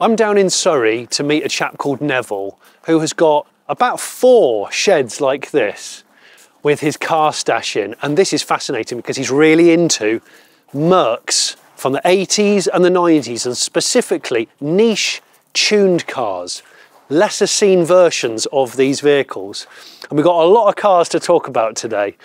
I'm down in Surrey to meet a chap called Neville who has got about four sheds like this with his car stash in. And this is fascinating because he's really into Mercs from the 80s and the 90s and specifically niche tuned cars, lesser seen versions of these vehicles. And we've got a lot of cars to talk about today.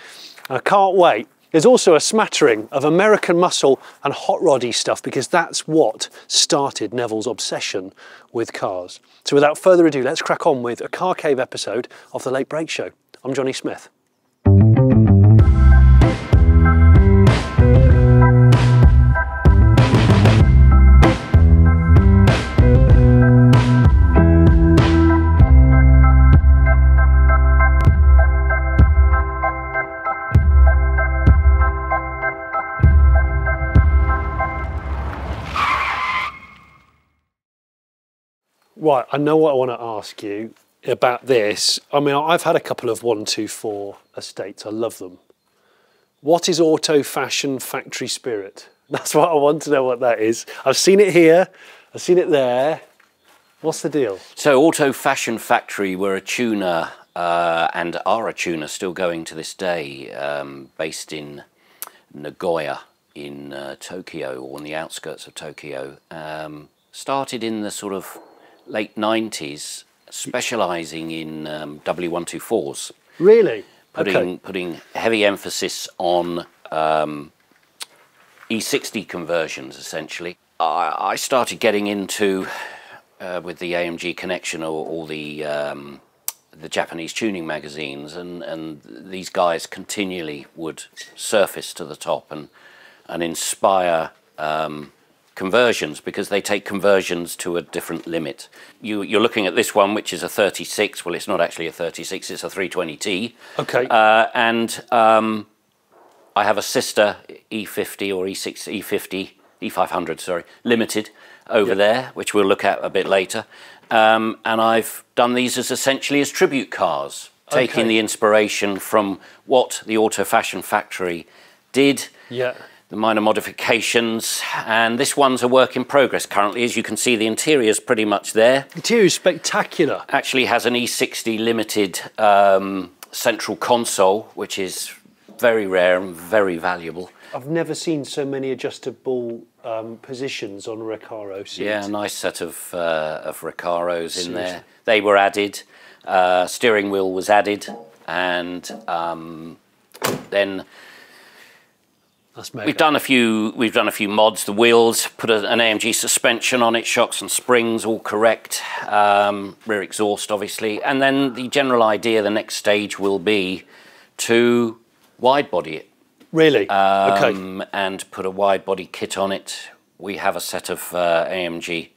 I can't wait. There's also a smattering of American muscle and hot roddy stuff because that's what started Neville's obsession with cars. So without further ado, let's crack on with a Car Cave episode of The Late Brake Show. I'm Jonny Smith. Right, I know what I want to ask you about this. I mean, I've had a couple of 124 estates, I love them. What is Auto Fashion Factory Spirit? That's what I want to know what that is. I've seen it here, I've seen it there. What's the deal? So, Auto Fashion Factory were a tuner uh, and are a tuner still going to this day, um, based in Nagoya in uh, Tokyo or on the outskirts of Tokyo. Um, started in the sort of late 90s, specialising in um, W124s. Really? Putting, okay. putting heavy emphasis on um, E60 conversions, essentially. I, I started getting into, uh, with the AMG connection, or all the um, the Japanese tuning magazines, and, and these guys continually would surface to the top and and inspire um, conversions because they take conversions to a different limit. You, you're looking at this one, which is a 36. Well, it's not actually a 36, it's a 320T. Okay. Uh, and um, I have a sister E50 or E6, E50, E500, sorry, limited over Yep. there, which we'll look at a bit later. Um, and I've done these as essentially as tribute cars, taking Okay. the inspiration from what the Auto Fashion Factory did Yeah. The minor modifications, and this one's a work in progress currently. As you can see, the interior's pretty much there. Interior is spectacular. Actually has an E60 limited um, central console, which is very rare and very valuable. I've never seen so many adjustable um, positions on a Recaro seat. Yeah, a nice set of, uh, of Recaros in Seriously. there. They were added. Uh, steering wheel was added, and um, then That's mega. We've done a few. We've done a few mods. The wheels, put a, an AMG suspension on it, shocks and springs, all correct. Um, rear exhaust, obviously, and then the general idea. The next stage will be to wide body it Really? okay. um, and put a wide body kit on it. We have a set of uh, AMG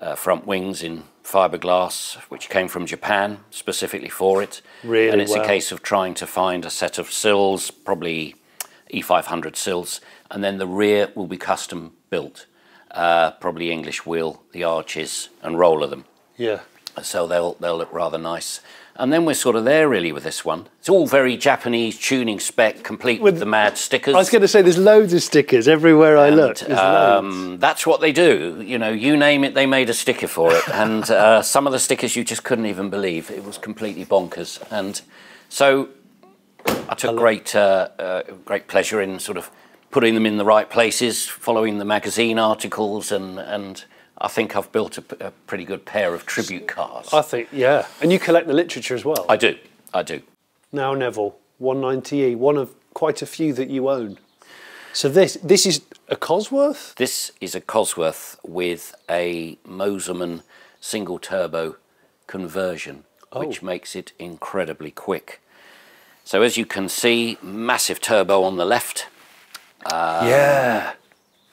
uh, front wings in fiberglass, which came from Japan specifically for it. Really? And it's Wow. a case of trying to find a set of sills, probably E500 sills, and then the rear will be custom built. Uh, probably English wheel, the arches, and roller them Yeah. so they'll they'll look rather nice. And then we're sort of there really with this one. It's all very Japanese tuning spec, complete with, With- the mad stickers. I was going to say there's loads of stickers everywhere I look. Um, that's what they do. You know, you name it, they made a sticker for it. and uh, some of the stickers you just couldn't even believe. It was completely bonkers. And so I took great uh, uh, great pleasure in sort of putting them in the right places, following the magazine articles, and and I think I've built a, p- a pretty good pair of tribute cars. I think, yeah. And you collect the literature as well. I do, I do. now Neville, 190E, one of quite a few that you own. So this this is a Cosworth? This is a Cosworth with a Mosselman single turbo conversion, which makes it incredibly quick. So as you can see, massive turbo on the left, yeah.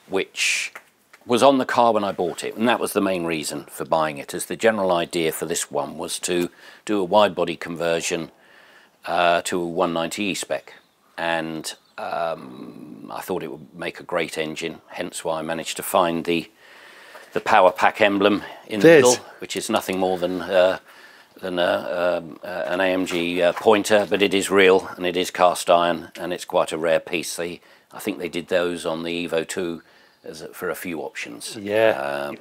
which was on the car when I bought it, and that was the main reason for buying it. As the general idea for this one was to do a wide body conversion uh, to a 190e spec, and um, I thought it would make a great engine. Hence why I managed to find the the power pack emblem in the middle, which is nothing more than uh, than a, um, uh, an AMG uh, pointer, but it is real and it is cast iron and it's quite a rare piece. They, I think they did those on the Evo 2 as a, for a few options. Yeah. Um,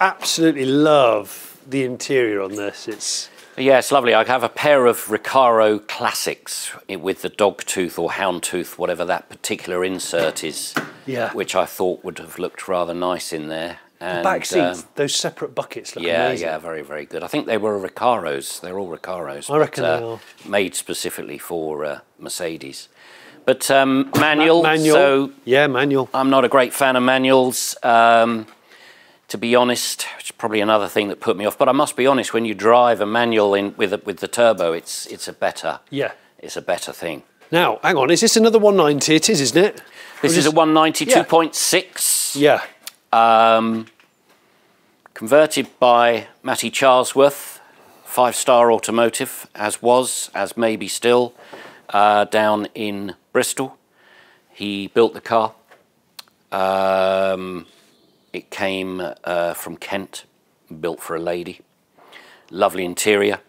Absolutely love the interior on this. It's yeah, it's lovely. I have a pair of Recaro classics with the dog tooth or hound tooth, whatever that particular insert is. Yeah. Which I thought would have looked rather nice in there. And, back seats. um, those separate buckets look yeah, amazing. yeah, yeah, very, very good. I think they were Recaros. They're all Recaros. I reckon but, they uh, are. Made specifically for uh, Mercedes. But um, manual, manual. so yeah, manual. I'm not a great fan of manuals. Um, to be honest, it's probably another thing that put me off. But I must be honest, when you drive a manual in with a, with the turbo, it's it's a better Yeah. it's a better thing. Now, hang on. Is this another 190? It is, isn't it? This is a just- 192.6, Yeah. um, converted by Matty Charlesworth, five star automotive, as was, as maybe still, uh, down in Bristol. He built the car. Um, it came uh, from Kent, built for a lady. Lovely interior,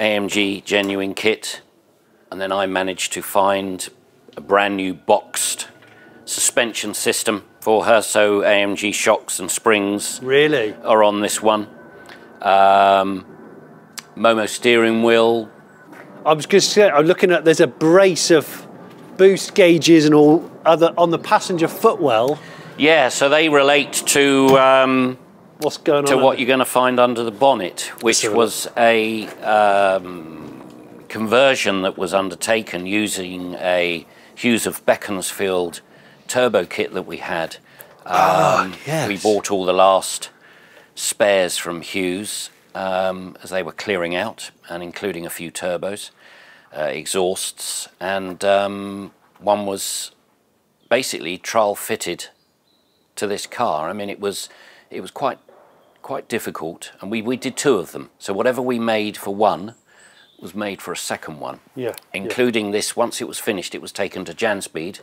AMG genuine kit, and then I managed to find a brand new boxed suspension system for her, so AMG shocks and springs Really? are on this one. Um, Momo steering wheel, I was just I'm looking at, there's a brace of boost gauges and all other on the passenger footwell. yeah, so they relate to. Um, What's going to on? what you're going to find under the bonnet, which was a um, conversion that was undertaken using a Hughes of Beaconsfield turbo kit that we had. Um, yes. We bought all the last spares from Hughes um, as they were clearing out, and including a few turbos, uh, exhausts, and um, one was basically trial fitted to this car. I mean, it was it was quite quite difficult, and we, we did two of them. So whatever we made for one was made for a second one, Yeah. including this. Once it was finished, it was taken to Janspeed,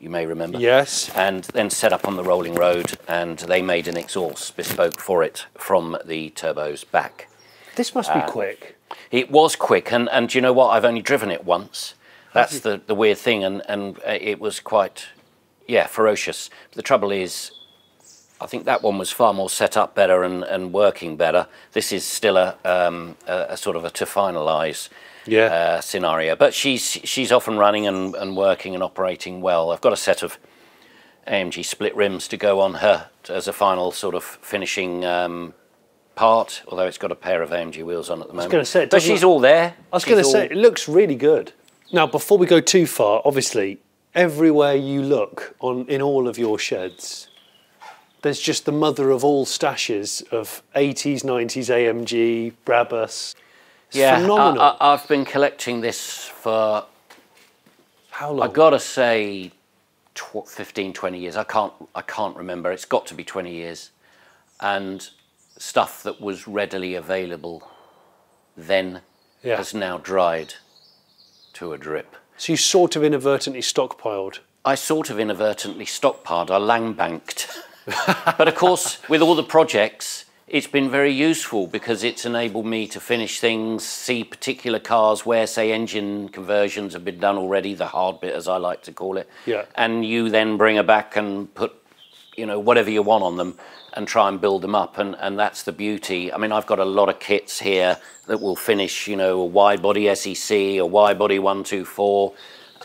you may remember. Yes. And then set up on the rolling road, and they made an exhaust bespoke for it from the turbos back. This must Uh, be quick. It was quick, and, and you know what? I've only driven it once. That's the, the weird thing, and, and uh, it was quite, yeah, ferocious. The trouble is, I think that one was far more set up better and, and working better. This is still a, um, a, a sort of a to finalise Yeah. uh, scenario, but she's she's off and running and, and working and operating well. I've got a set of AMG split rims to go on her as a final sort of finishing um, part, although it's got a pair of AMG wheels on at the moment. I was gonna say, but doesn't she's look- all there. I was going to say, it looks really good. Now, before we go too far, obviously, everywhere you look on in all of your sheds, there's just the mother of all stashes of 80s, 90s AMG, Brabus. It's yeah, phenomenal. I, I, I've been collecting this for How long? I've got to say, tw- 15, 20 years. I can't, I can't remember. It's got to be 20 years. And stuff that was readily available then Yeah. has now dried to a drip. so you sort of inadvertently stockpiled. I sort of inadvertently stockpiled, I lang banked. but of course, with all the projects, it's been very useful because it's enabled me to finish things, see particular cars where, say, engine conversions have been done already, the hard bit, as I like to call it. Yeah. And you then bring her back and put, you know, whatever you want on them and try and build them up. And, and that's the beauty. I mean, I've got a lot of kits here that will finish, you know, a wide body SEC, a wide body 124.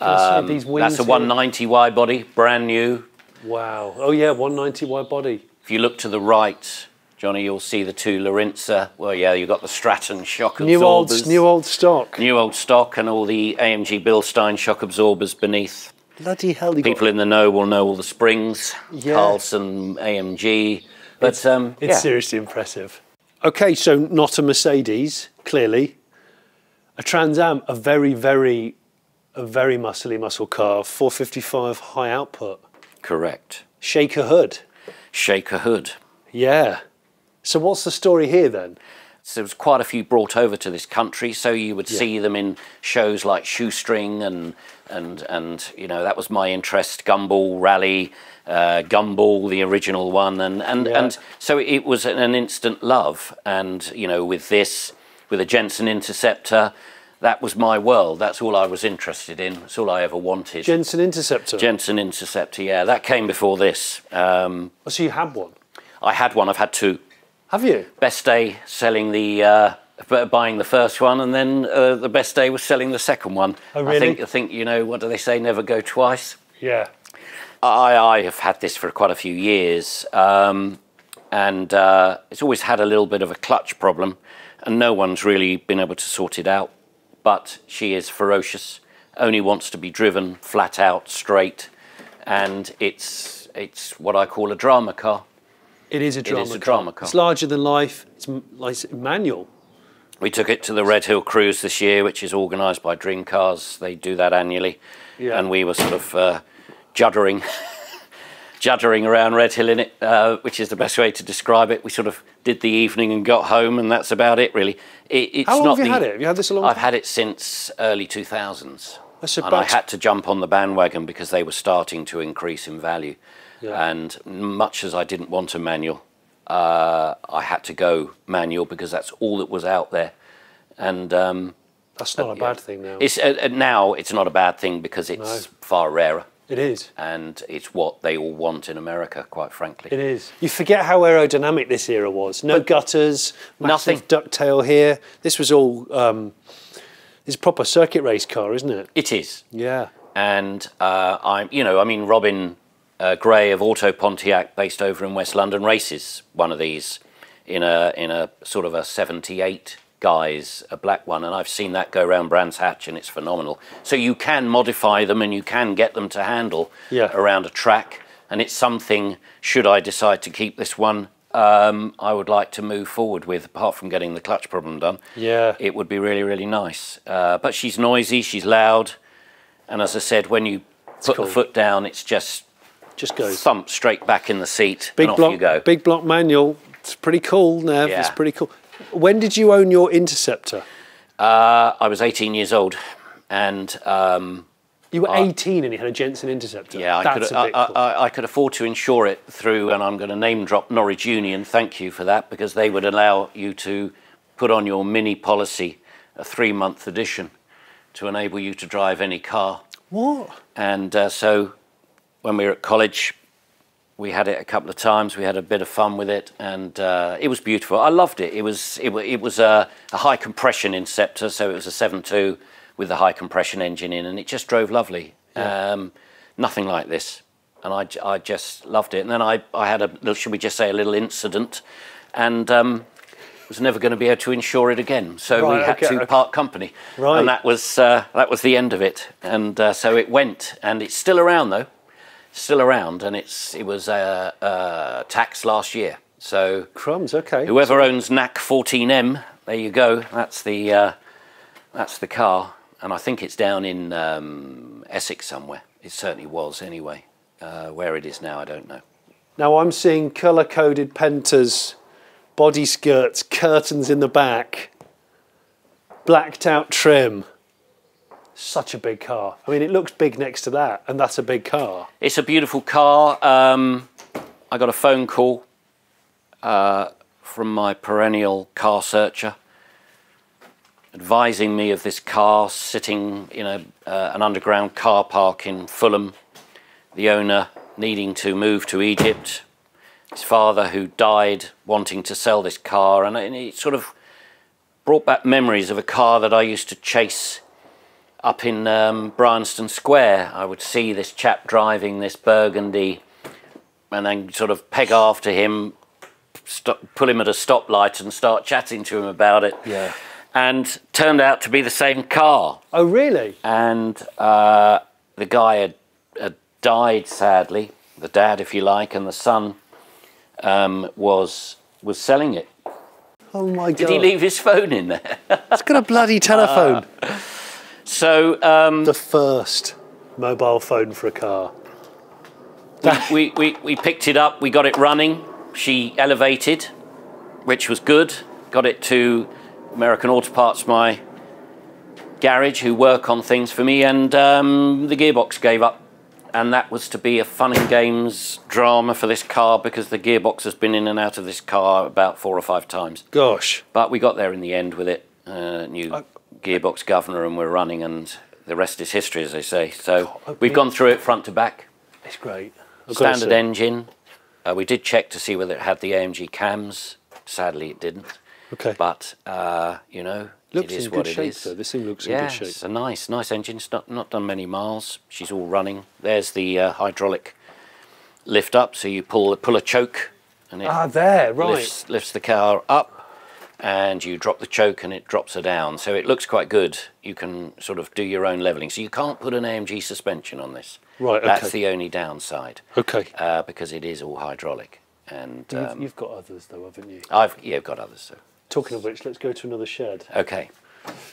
Um, that's a here- 190 wide body, brand new. Wow. Oh, yeah, 190 wide body. If you look to the right, Jonny, you'll see the two Lorinser. Well, yeah, you've got the Stratton shock New old, absorbers. new old stock. New old stock and all the AMG Bilstein shock absorbers beneath. Bloody hell, People in the know will know all the springs, Yeah. Carlsson, AMG. But um, It's yeah. seriously impressive. Okay, so not a Mercedes, clearly. A Trans Am, a very, very, a very muscly muscle car, 455 high output. correct. Shaker hood. Shaker hood. Yeah. So what's the story here then? So there was quite a few brought over to this country, so you would see them in shows like Shoestring and and and you know that was my interest. Gumball Rally, uh, Gumball, the original one, and and Yeah. and so it was an instant love. And you know with this, with a Jensen Interceptor, that was my world. That's all I was interested in. That's all I ever wanted. Jensen Interceptor. Jensen Interceptor, yeah, that came before this. Um, oh, so you had one? I had one. I've had two. Have you? Best day selling the. Uh, buying the first one, and then uh, the best day was selling the second one. Oh, really? I think, I think you know what do they say? Never go twice. Yeah. I, I have had this for quite a few years, um, and uh, it's always had a little bit of a clutch problem, and no one's really been able to sort it out. But she is ferocious, only wants to be driven flat out, straight, and it's it's what I call a drama car. It is a drama is a car. drama car. It's larger than life. It's like manual. We took it to the Red Hill Cruise this year, which is organised by Dream Cars. They do that annually, Yeah. and we were sort of uh, juddering, juddering around Red Hill in it, uh, which is the best way to describe it. We sort of did the evening and got home, and that's about it, really. It, it's How long not have you the- had it? Have you had this a long I've had it since early 2000s. That's and I had to jump on the bandwagon because they were starting to increase in value. Yeah. And much as I didn't want a manual, uh, I had to go manual because that's all that was out there. And um, That's not a bad thing now. it's uh, uh, now it's not a bad thing because it's No. far rarer, It is. and it's what they all want in America, quite frankly. It is. You forget how aerodynamic this era was. No gutters, Nothing. ducktail here. This was all. Um, this proper circuit race car, isn't it? It is. Yeah. and uh, I'm, you know, I mean, Robin uh, Gray of Auto Pontiac, based over in West London, races one of these in a in a sort of a '78 guise, a black one, and I've seen that go around Brands Hatch, and it's phenomenal. So you can modify them, and you can get them to handle Yeah. around a track, and it's something. Should I decide to keep this one? Um, I would like to move forward with, apart from getting the clutch problem done. Yeah. It would be really, really nice. Uh, but she's noisy, she's loud, and as I said, when you put cool. the foot down, it's just Just goes. thump straight back in the seat, Big and off block. you go. Big block manual. It's pretty cool, Nev. It's pretty cool. When did you own your Interceptor? Uh, I was 18 years old, and um, You were 18 and you had a Jensen Interceptor. yeah, I could, I, bit I, cool. I, I could afford to insure it through, and I'm going to name drop Norwich Union. Thank you for that, because they would allow you to put on your mini policy a three month edition to enable you to drive any car. what? And uh, so when we were at college, we had it a couple of times. We had a bit of fun with it, and uh, it was beautiful. I loved it. It was it, it was a, a high compression Inceptor, so it was a 7.2 with the high compression engine in, and it just drove lovely. Um, nothing like this, and I just loved it. And then I, I had a little, should we just say a little incident, and um, was never going to be able to insure it again. So we had okay, to okay. part company, Right. and that was uh, that was the end of it. And uh, so it went, and it's still around though, still around, and it's it was uh, uh, taxed last year. So Crumbs, okay. whoever owns NAC 14M, there you go. That's the uh, that's the car, and I think it's down in um, Essex somewhere. It certainly was anyway. Uh, where it is now, I don't know. Now I'm seeing colour coded Pentas, body skirts, curtains in the back, blacked out trim. Such a big car. I mean, it looks big next to that, and that's a big car. It's a beautiful car. Um, I got a phone call uh, from my perennial car searcher advising me of this car sitting in a, uh, an underground car park in Fulham. The owner needing to move to Egypt. His father, who died, wanting to sell this car, and it it sort of brought back memories of a car that I used to chase up in um, Bryanston Square. I would see this chap driving this Burgundy and then sort of peg after him, stop, pull him at a stoplight and start chatting to him about it. Yeah. And turned out to be the same car. Oh, really? And uh, the guy had, had died, sadly, the dad, if you like, and the son um, was was selling it. Oh my god! Did he leave his phone in there? It's got a bloody telephone. so um, the first mobile phone for a car. we, we, we picked it up, we got it running. She elevated, which was good. Got it to American Auto Parts, my garage, who work on things for me, and um, the gearbox gave up. And that was to be a fun and games drama for this car because the gearbox has been in and out of this car about four or five times. Gosh. But we got there in the end with it. Uh, new gearbox governor, and we're running, and the rest is history, as they say. So God, we've gone through it front to back. It's great. I've Standard engine. Uh, we did check to see whether it had the AMG cams. Sadly, it didn't. Okay. But uh, you know, Looks it is in what good it shape, is. though. This thing looks in good shape. it's a nice, nice engine. It's not not done many miles. She's all running. There's the uh, hydraulic lift up. So you pull pull a choke, and it Ah, there, right. lifts, lifts the car up, and you drop the choke, and it drops her down. So it looks quite good. You can sort of do your own leveling. So you can't put an AMG suspension on this. Right, That's the only downside Okay. uh, because it is all hydraulic. And You've, um, you've got others, though, haven't you? I've yeah, I've got others. So Talking of which, let's go to another shed. okay.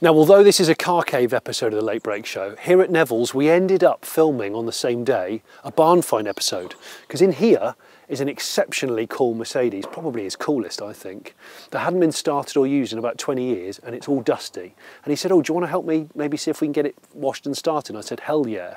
Now, although this is a car cave episode of the Late Brake Show, here at Neville's we ended up filming on the same day a barn find episode. Because in here is an exceptionally cool Mercedes, probably his coolest, I think, that hadn't been started or used in about 20 years and it's all dusty. And he said, Oh, do you want to help me maybe see if we can get it washed and started? And I said, Hell yeah.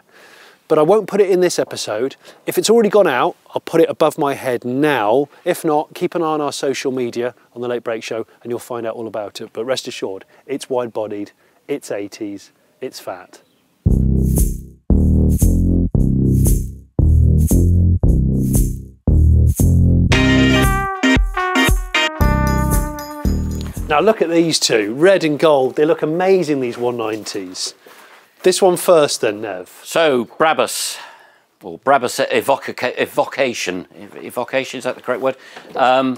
But I won't put it in this episode. If it's already gone out, I'll put it above my head now. If not, keep an eye on our social media on the Late Brake Show and you'll find out all about it. But rest assured, it's wide bodied, it's 80s, it's fat. Now look at these two, red and gold. They look amazing, these 190s. This one first then, Nev. So Brabus, or Brabus evoca- evocation, evocation is that the correct word? Um,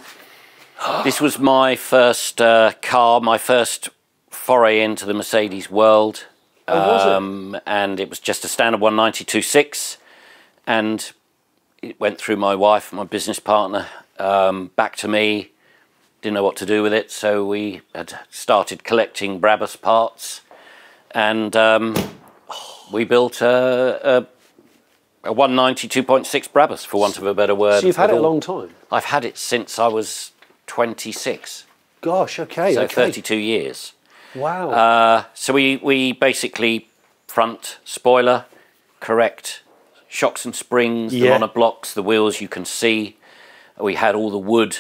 this was my first uh, car, my first foray into the Mercedes world. Oh, was it? um, And it was just a standard 192.6, and it went through my wife, my business partner, um, back to me. Didn't know what to do with it, so we had started collecting Brabus parts, and um, we built a, a, a 192.6 Brabus, for want of a better word. So you've had it a long time. I've had it since I was 26, Gosh, okay, so okay. 32 years. Wow. Uh, so we, we basically front spoiler, correct shocks and springs, the Yeah. runner blocks, the wheels you can see. We had all the wood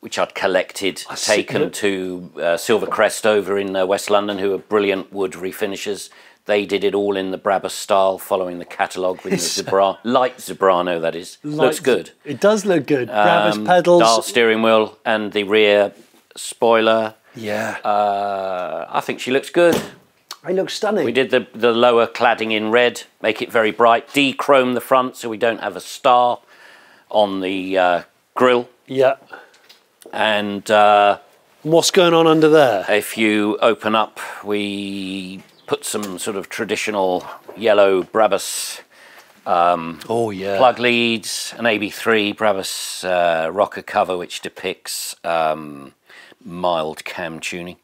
which I'd collected, I taken to uh, Silvercrest over in uh, West London, who are brilliant wood refinishers. They did it all in the Brabus style, following the catalogue with the Zebra, light Zebrano, that is. Looks good. It does look good. Brabus Um, pedals. Dial steering wheel and the rear spoiler. Yeah. Uh, I think she looks good. they look stunning. We did the, the lower cladding in red, make it very bright, de-chrome the front so we don't have a star on the uh, grille. Yeah. And uh, What's going on under there? if you open up, we put some sort of traditional yellow Brabus Oh yeah. plug leads, an AB3 Brabus uh, rocker cover which depicts um, mild cam tuning.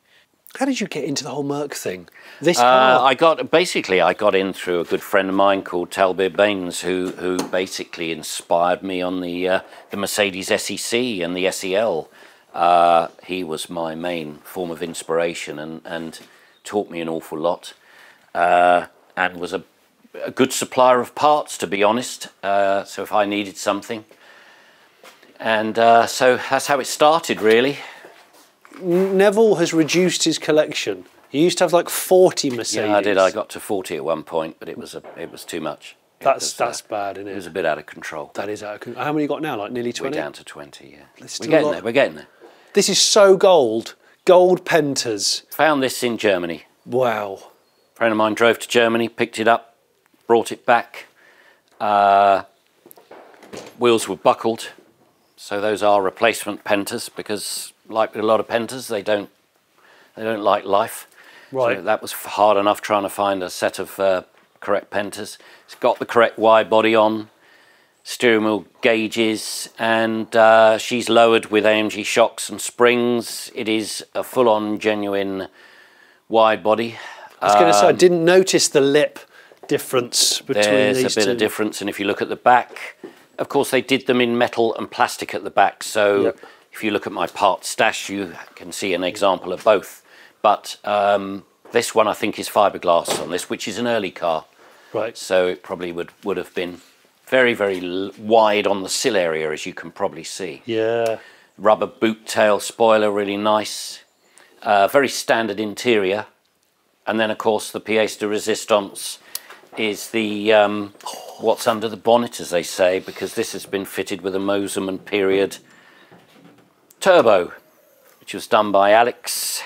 How did you get into the whole Merc thing? This Uh, car. I got basically I got in through a good friend of mine called Talbot Baines, who who basically inspired me on the uh, the Mercedes SEC and the SEL. Uh, he was my main form of inspiration and and taught me an awful lot, uh, and was a, a good supplier of parts, to be honest. Uh, so if I needed something, and uh, so that's how it started, really. Neville has reduced his collection. He used to have like 40 Mercedes. Yeah, I did. I got to forty at one point, but it was a it was too much. It That's was, uh, that's bad, isn't It It was a bit out of control. That is out of control. How many you got now? Like nearly 20? We're 20? down to 20, yeah. We're getting there, we're getting there. This is so gold. Gold Pentas. Found this in Germany. Wow. A friend of mine drove to Germany, picked it up, brought it back. Uh, wheels were buckled, so those are replacement Pentas because, like a lot of Pentas, they don't they don't like life. Right. So that was hard enough trying to find a set of uh, correct Pentas. It's got the correct wide body on, steering wheel gauges, and uh, she's lowered with AMG shocks and springs. It is a full-on genuine wide body. I was going to say, I didn't notice the lip difference between Um, There's these a bit two. of difference, and if you look at the back, of course they did them in metal and plastic at the back. So Yep. If you look at my part stash, you can see an example of both. But um, this one I think is fiberglass on this, which is an early car, Right. so it probably would would have been very very l- wide on the sill area, as you can probably see. Yeah. Rubber boot tail spoiler, really nice. Uh, very standard interior. and then of course the pièce de résistance is the um, what's under the bonnet, as they say, because this has been fitted with a Mosselman period turbo, which was done by Alex,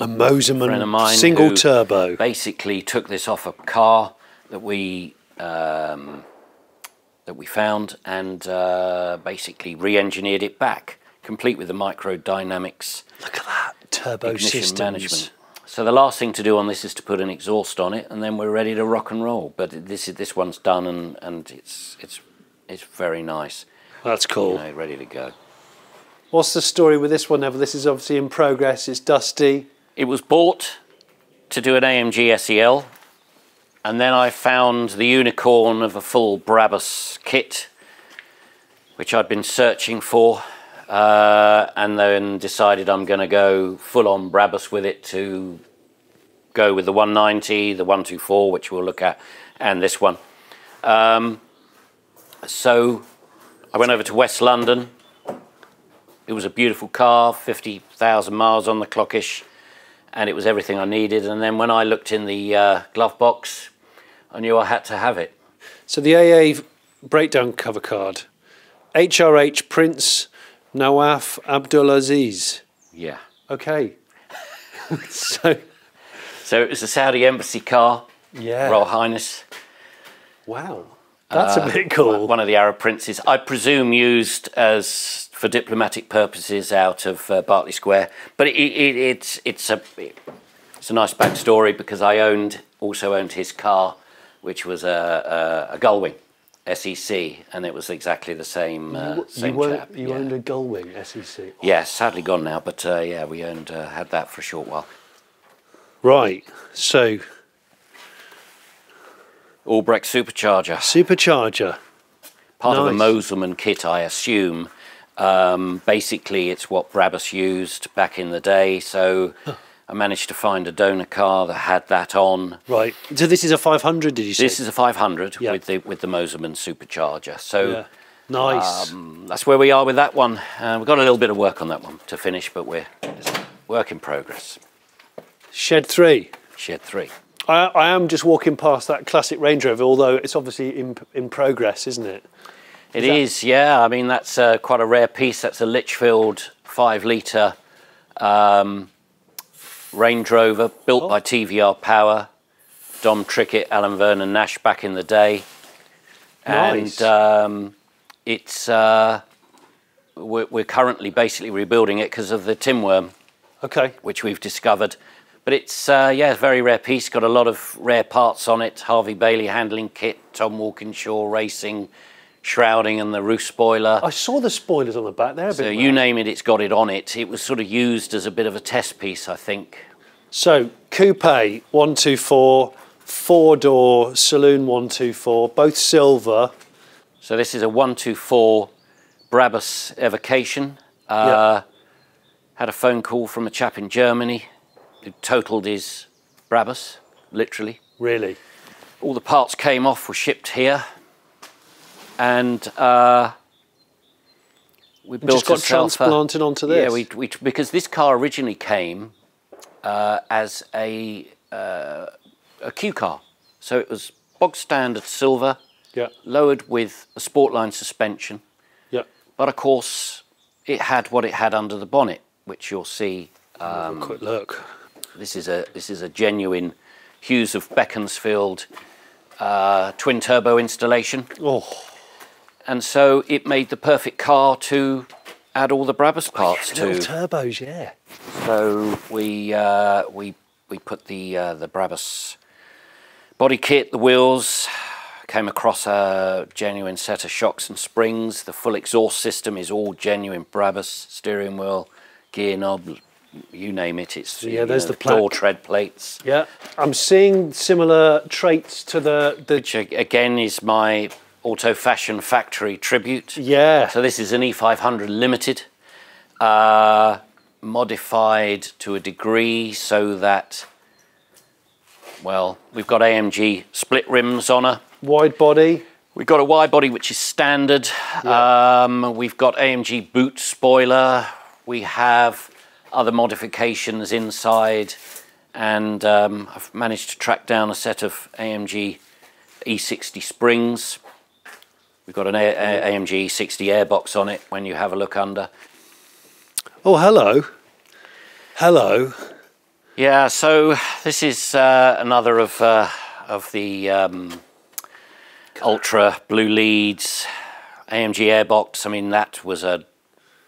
A Mosselman mine, single turbo. Basically, took this off a car that we um, that we found and uh, basically re-engineered it back, complete with the microdynamics Look at that turbo systems. management. So the last thing to do on this is to put an exhaust on it, and then we're ready to rock and roll. But this is this one's done, and, and it's it's it's very nice. That's You cool. know, ready to go. What's the story with this one, Neville? This is obviously in progress. It's dusty. It was bought to do an AMG SEL, and then I found the unicorn of a full Brabus kit, which I'd been searching for, uh, and then decided I'm going to go full on Brabus with it to go with the 190, the 124, which we'll look at, and this one. Um, so I went over to West London. It was a beautiful car, 50,000 miles on the clockish and it was everything I needed. And then when I looked in the uh, glove box, I knew I had to have it. So the AA breakdown cover card. HRH Prince Nawaf Abdulaziz. Yeah. Okay. so So it was a Saudi embassy car, yeah. Royal Highness, Wow. That's a bit cool. one of the Arab princes. I presume used as for diplomatic purposes out of uh, Berkeley Square. But it, it, it's it's a it's a nice backstory because I owned also owned his car, which was a, a, a Gullwing SEC, and it was exactly the same uh, you same were, chap. you yeah. owned a Gullwing SEC. Yeah, sadly gone now, but uh, yeah, we owned uh, had that for a short while. Right. So Albrecht supercharger, supercharger. part of a Nice. Mosselman kit, I assume. Um, basically, it's what Brabus used back in the day. So I managed to find a donor car that had that on. Right. So this is a 500. Did you say? This is a 500 Yeah. with the with the Mosselman supercharger. So. yeah. Nice. Um, that's where we are with that one. Uh, we've got a little bit of work on that one to finish, but we're work in progress. Shed three. Shed three. I, I am just walking past that classic Range Rover, although it's obviously in in progress, isn't it? It that- is, yeah. I mean, that's uh, quite a rare piece. That's a Litchfield five litre um, Range Rover built Oh. by TVR Power, Dom Trickett, Alan Vernon Nash back in the day. Nice. And um, it's uh, we're, we're currently basically rebuilding it because of the tinworm, Okay. which we've discovered. But it's uh, yeah, a very rare piece. Got a lot of rare parts on it. Harvey Bailey handling kit, Tom Walkinshaw racing, shrouding, and the roof spoiler. I saw the spoilers on the back there. A So you name it, it's got it on it. It was sort of used as a bit of a test piece, I think. So coupe one two four, four door saloon one two four, both silver. So this is a 124 Brabus evocation. Uh, Had a phone call from a chap in Germany totaled his Brabus, literally. Really. All the parts came off, were shipped here, and uh, we built Just got ourselves a- transplanted onto this. Yeah, we, we because this car originally came uh, as a uh, a Q car, so it was bog standard silver, Yeah. lowered with a Sportline suspension, Yeah. but of course it had what it had under the bonnet, which you'll see. A quick look. This is a this is a genuine Hughes of Beaconsfield uh, twin turbo installation, Oh, and so it made the perfect car to add all the Brabus parts to. little turbos, yeah. So we uh, we we put the uh, the Brabus body kit, the wheels. Came across a genuine set of shocks and springs. The full exhaust system is all genuine Brabus. Steering wheel, gear knob, you name it. It's yeah, there's know, the plaque. door tread plates, Yeah. I'm seeing similar traits to the the which again is my Auto Fashion Factory tribute. yeah. So this is an E500 Limited, uh, modified to a degree so that, well, we've got AMG split rims on her. Wide body. We've got a wide body which is standard. Um, we've got AMG boot spoiler. We have other modifications inside and um, I've managed to track down a set of AMG E60 springs. We've got an a- a- AMG E60 airbox on it when you have a look under. Oh, hello. Hello. Yeah, so this is uh, another of uh, of the um, Ultra Blue Leads AMG airbox. I mean, that was a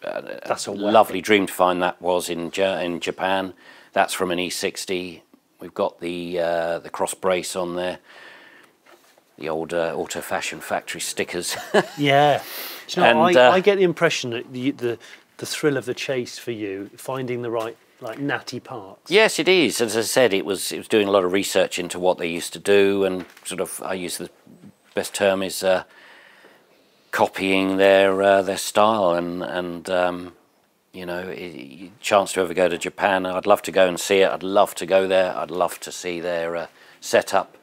That's a lovely dream to find that was in Ja- in Japan. That's from an E60. We've got the uh, the cross brace on there. The old uh, Auto Fashion Factory stickers. Yeah. You know, And, I, uh, I get the impression that the, the the thrill of the chase for you, finding the right like natty parts. yes, it is. As I said, it was it was doing a lot of research into what they used to do, and sort of I use the best term is uh, copying their uh, their style, and and um, you know, i- chance to ever go to Japan. I'd love to go and see it. I'd love to go there. I'd love to see their uh, setup.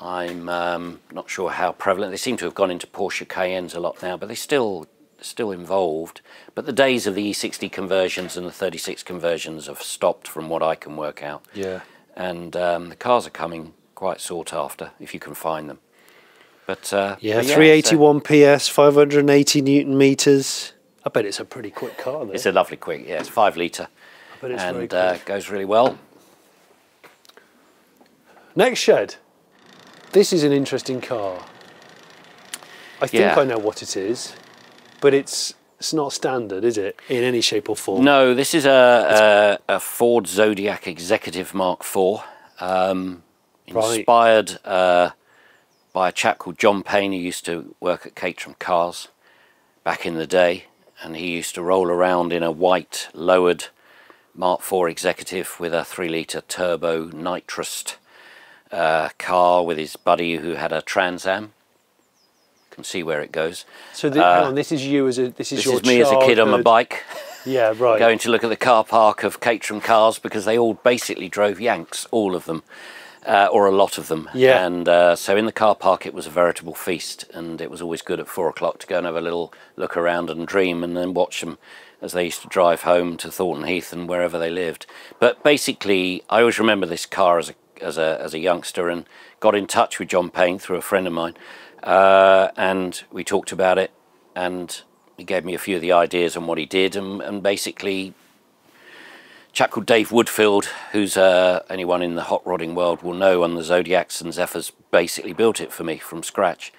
I'm um, not sure how prevalent. They seem to have gone into Porsche Cayennes a lot now, but they still still involved. But the days of the E60 conversions and the 36 conversions have stopped, from what I can work out. Yeah. And um, the cars are coming quite sought after if you can find them. But uh, Yeah, but so 381 PS, 580 newton meters. I bet it's a pretty quick car, though. it's a lovely quick. Yeah, it's five litre but it's very and quick. uh, goes really well. Next shed. This is an interesting car. I think Yeah. I know what it is, but it's it's not standard, is it, in any shape or form? No, this is a, a, a Ford Zodiac Executive Mark IV, um, Right. inspired uh, by a chap called John Payne who used to work at Caterham Cars back in the day, and he used to roll around in a white lowered Mark IV Executive with a three litre turbo nitrous uh, car with his buddy who had a Trans Am. Can see where it goes. So the, hang on, this is you as a this is This your is me as a kid on my childhood- bike. Yeah, right. going to look at the car park of Caterham cars because they all basically drove Yanks, all of them, uh, or a lot of them. Yeah. And uh, so in the car park, it was a veritable feast, and it was always good at four o'clock to go and have a little look around and dream, and then watch them as they used to drive home to Thornton Heath and wherever they lived. But basically, I always remember this car as a as a as a youngster, and got in touch with John Payne through a friend of mine, uh, and we talked about it, and he gave me a few of the ideas on what he did, and, and basically, chap called Dave Woodfield, who's uh, anyone in the hot rodding world will know, on the Zodiacs and Zephyrs, basically built it for me from scratch.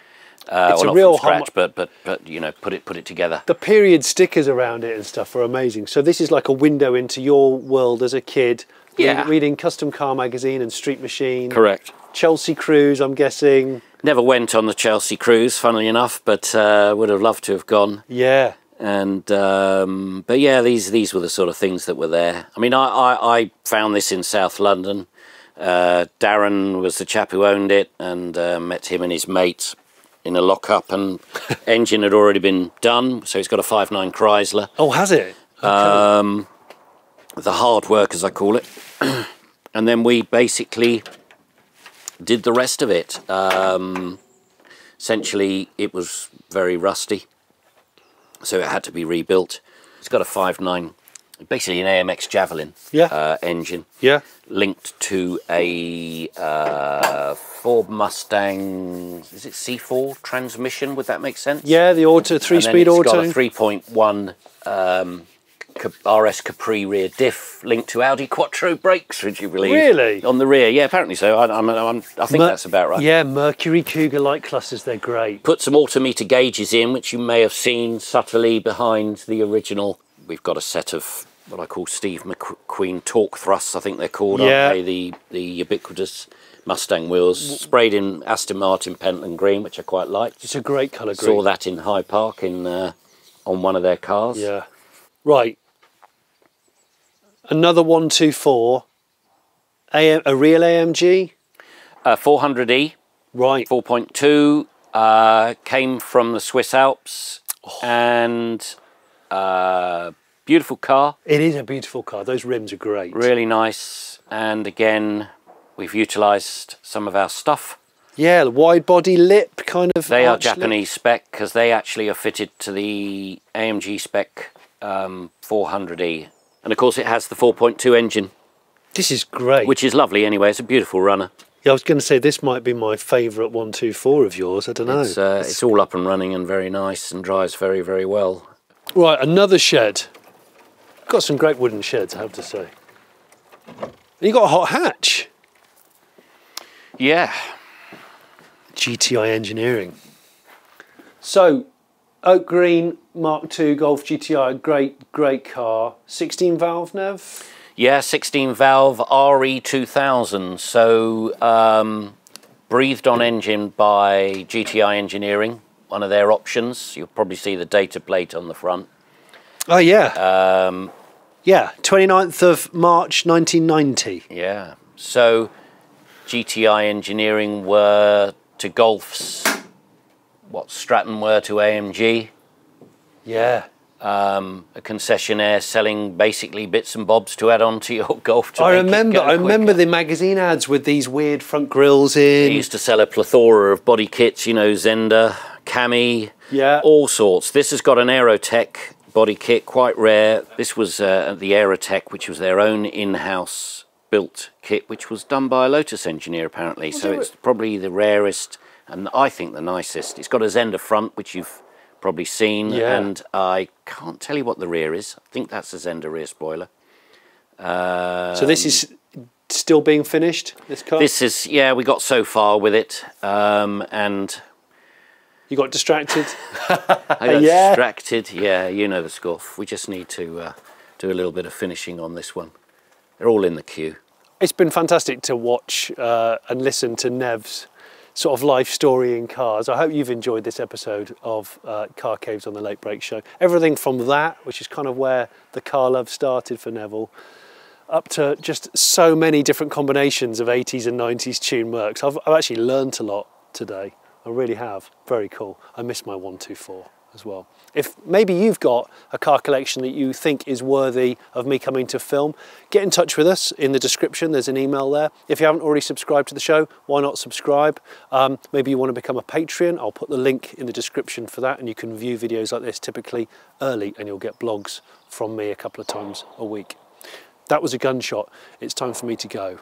Uh, It's well, a real from scratch, but but but you know, put it put it together. the period stickers around it and stuff are amazing. So this is like a window into your world as a kid. Yeah. Reading Custom Car Magazine and Street Machine. Correct. Chelsea Cruise, I'm guessing. Never went on the Chelsea cruise, funnily enough, but uh, would have loved to have gone. Yeah. And um, but yeah, these these were the sort of things that were there. I mean, I I, I found this in South London. Uh, Darren was the chap who owned it, and uh, met him and his mate in a lockup, and engine had already been done, so he's got a five nine Chrysler. Oh, has it? Um, the hard work, as I call it, and then we basically did the rest of it. Um, essentially, it was very rusty, so it had to be rebuilt. It's got a five nine, basically an AMX Javelin Yeah. uh, engine yeah. linked to a uh, Ford Mustang. Is it C4 transmission? Would that make sense? Yeah, the auto, three-speed it's auto. got a 3.1 um, RS Capri rear diff linked to Audi Quattro brakes. Would you believe? Really? On the rear, yeah, apparently so. I, I'm, I'm, I think Mer- that's about right. Yeah, Mercury Cougar light clusters, they're great. Put some Auto Meter gauges in, which you may have seen subtly behind the original. We've got a set of what I call Steve McQueen Torq Thrusts. I think they're called. Yeah. Aren't they? The the ubiquitous Mustang wheels, sprayed in Aston Martin Pentland green, which I quite liked. It's a great colour green. Saw that in High Park in uh, on one of their cars. Yeah. Right. Another 124. AM, a real AMG? Uh, 400e, Right. 4.2, uh, came from the Swiss Alps, Oh. and uh, beautiful car, It is a beautiful car. Those rims are great. really nice. And again, we've utilised some of our stuff. Yeah, the wide body lip kind of. They are arch lip. Japanese spec because they actually are fitted to the AMG spec um, 400e, and of course it has the 4.2 engine This is great. which is lovely anyway. It's a beautiful runner. yeah, I was going to say this might be my favourite one two four of yours. I don't know. It's, uh, it's all up and running and very nice and drives very, very well. Right, another shed. Got some great wooden sheds, I have to say. You got a hot hatch. Yeah, GTI Engineering. So, Oak Green Mark II Golf GTI, great, great car. 16 valve Nev. yeah, 16 valve RE2000. So, um, breathed on engine by GTI Engineering, one of their options. You'll probably see the data plate on the front. Oh yeah. Um, yeah, 29th of March 1990. Yeah. So GTI Engineering were to Golf's what Stratton were to AMG, Yeah. um, a concessionaire selling basically bits and bobs to add on to your Golf. To I make it remember. I remember the magazine ads with these weird front grills They in. used to sell a plethora of body kits, you know, Zender, Kamei, Yeah. all sorts. This has got an Aerotech body kit, quite rare. This was uh, the Aerotech, which was their own in-house built kit, which was done by a Lotus engineer apparently. so it? it's probably the rarest and I think the nicest. It's got a Zender front, which you've probably seen, Yeah. and I can't tell you what the rear is. I think that's a Zender rear spoiler. so this is still being finished. This car. This is yeah, we got so far with it, um, and you got distracted. I got Yeah. distracted. Yeah, you know the scuff. We just need to uh, do a little bit of finishing on this one. They're all in the queue. It's been fantastic to watch uh, and listen to Nev's sort of life story in cars. I hope you've enjoyed this episode of uh, Car Caves on the Late Brake Show. Everything from that, which is kind of where the car love started for Neville, up to just so many different combinations of 80s and 90s tune works. I've, I've actually learnt a lot today. I really have. Very cool. I miss my 124 as well. If maybe you've got a car collection that you think is worthy of me coming to film, get in touch with us in the description. There's an email there. If you haven't already subscribed to the show, why not subscribe? Um, maybe you want to become a Patreon. I'll put the link in the description for that, and you can view videos like this typically early, and you'll get blogs from me a couple of times a week. That was a gunshot. It's time for me to go.